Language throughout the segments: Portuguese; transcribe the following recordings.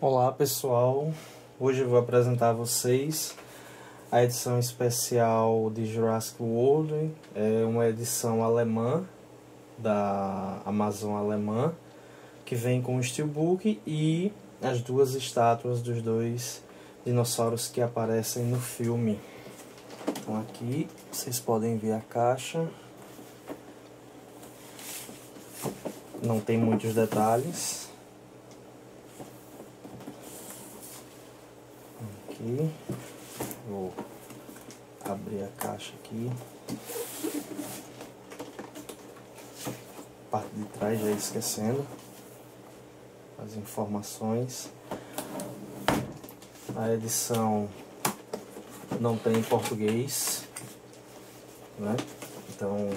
Olá pessoal, hoje eu vou apresentar a vocês a edição especial de Jurassic World, é uma edição alemã da Amazon alemã que vem com o steelbook e as duas estátuas dos dois dinossauros que aparecem no filme. Então aqui vocês podem ver a caixa. Não tem muitos detalhes. Aqui. Vou abrir a caixa aqui. Parte de trás já esquecendo as informações. A edição não tem em português, né? Então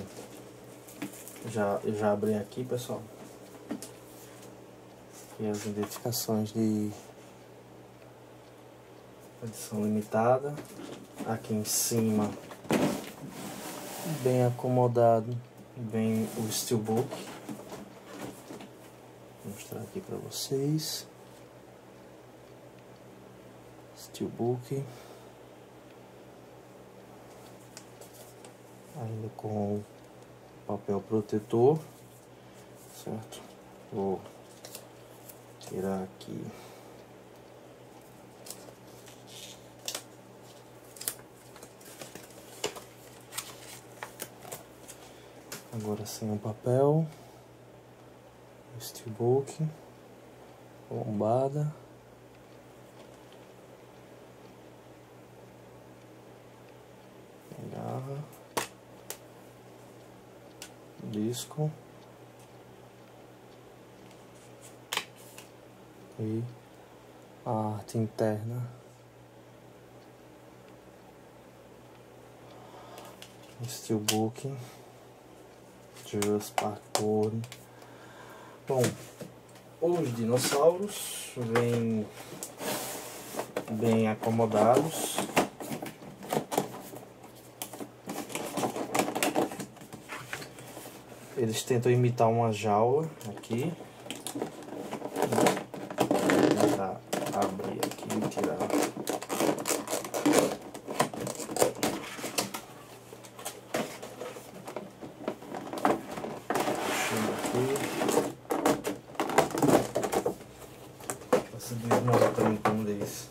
já já abri aqui, pessoal. E as identificações de edição limitada. Aqui em cima, bem acomodado, vem o steelbook. Vou mostrar aqui para vocês. Steelbook. Ainda com papel protetor, certo? Vou tirar aqui. Agora sem o papel, steelbook, lombada. Garra, disco e a arte interna. Steelbook. Jurassic Park World. Bom, os dinossauros vêm bem acomodados. Eles tentam imitar uma jaula aqui. Vou tentar abrir aqui e tirar. Essa desmonta um desse.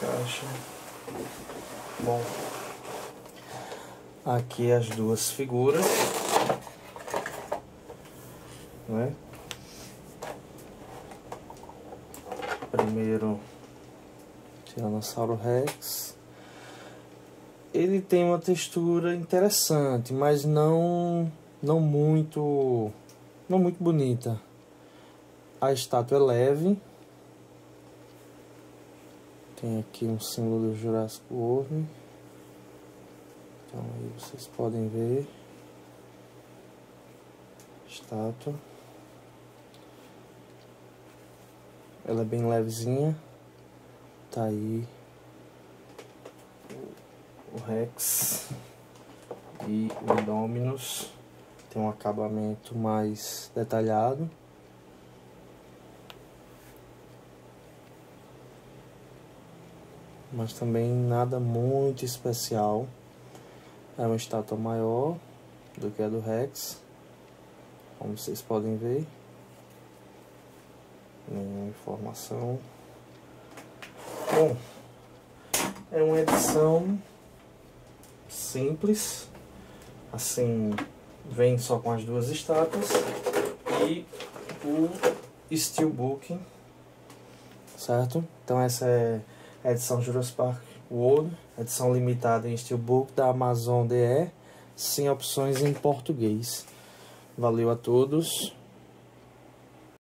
caixa. Bom, aqui as duas figuras, né? Primeiro Tiranossauro Rex. Ele tem uma textura interessante, mas não não muito não muito bonita. A estátua é leve. Tem aqui um símbolo do Jurassic World. Então aí vocês podem ver. Estátua. Ela é bem levezinha. Tá aí o Rex e o Indominus. Tem um acabamento mais detalhado. Mas também nada muito especial. É uma estátua maior do que a do Rex. Como vocês podem ver. Nenhuma informação. Bom, é uma edição simples, assim, vem só com as duas estátuas e o Steelbook, certo? Então essa é a edição Jurassic Park World, edição limitada em Steelbook da Amazon DE, sem opções em português. Valeu a todos.